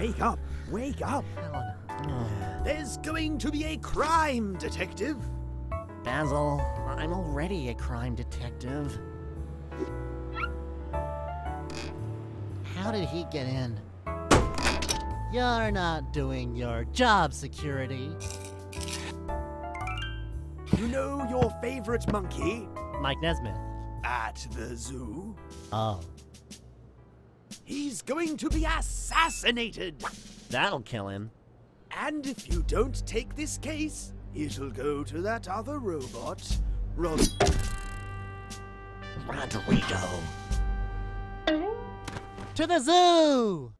Wake up! Wake up! There's going to be a crime, detective! Basil, I'm already a crime detective. How did he get in? You're not doing your job, security. You know your favorite monkey Mike Nesmith. at the zoo? Oh, He's going to be assassinated! that'll kill him. And if you don't take this case, it'll go to that other robot, Ron. Rodrigo. To the zoo!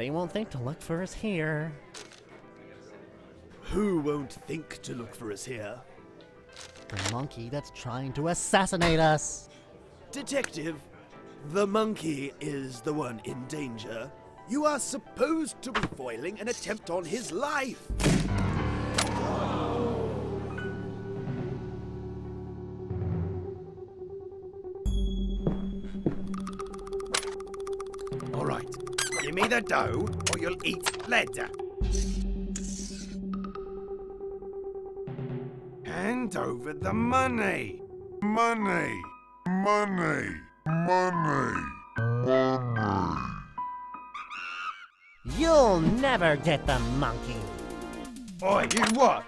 They won't think to look for us here. Who won't think to look for us here? The monkey that's trying to assassinate us. Detective, the monkey is the one in danger. You are supposed to be foiling an attempt on his life. All right. Give me the dough, or you'll eat lead. Hand over the money. Money, money, money, money. You'll never get the monkey. Oh, Oi, you what?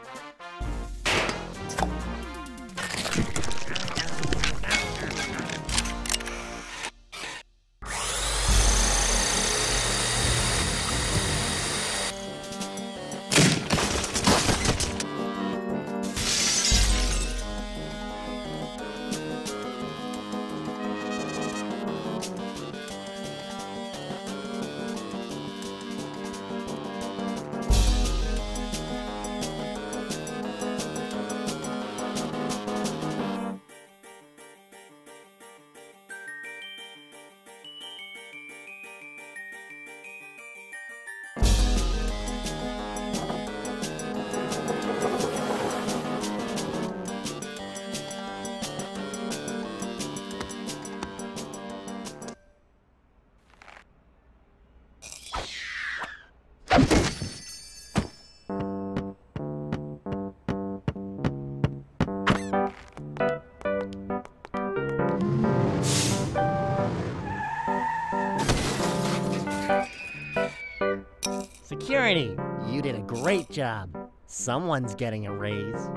Security, you did a great job. Someone's getting a raise.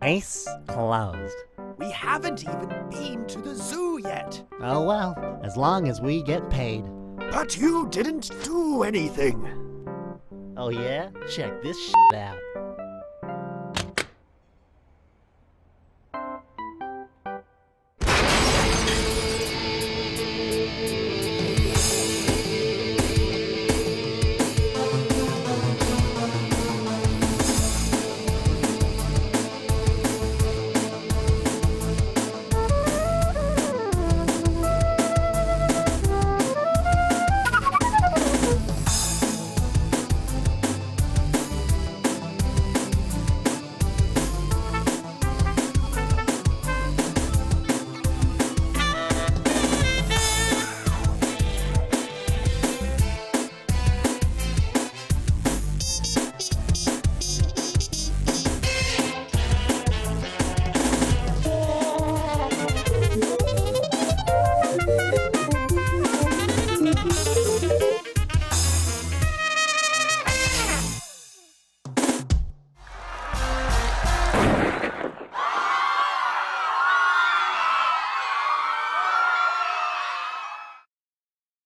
Case closed. We haven't even been to the zoo yet. Oh well, as long as we get paid. But you didn't do anything. Oh yeah? Check this shit out.